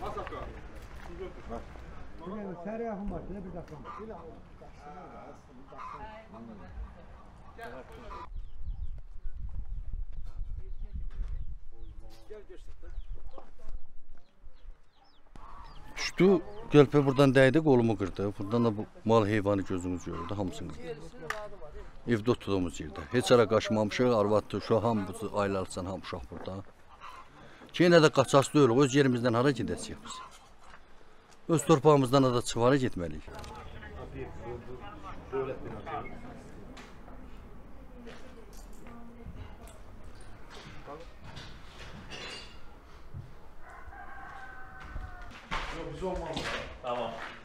まさか。Sərə yaxın var, belə bir daxım var. Bir daxım var, daxım var. Düşdü, gəlpə buradan dəydi, qolumu qırdı. Buradan da bu mal heyvanı gözümüz gördü, hamısını qırdı. Evdə oturduğumuz yerdə. Heç hara qaçmamışıq, arvad, uşaq, hamı bu aylarsan, hamı uşaq burada. Ki yenə də qaças deyil, öz yerimizdən hara gedəcəyik biz? Öz torpağımızdan da çıxara getməliyik. Biz olmamış.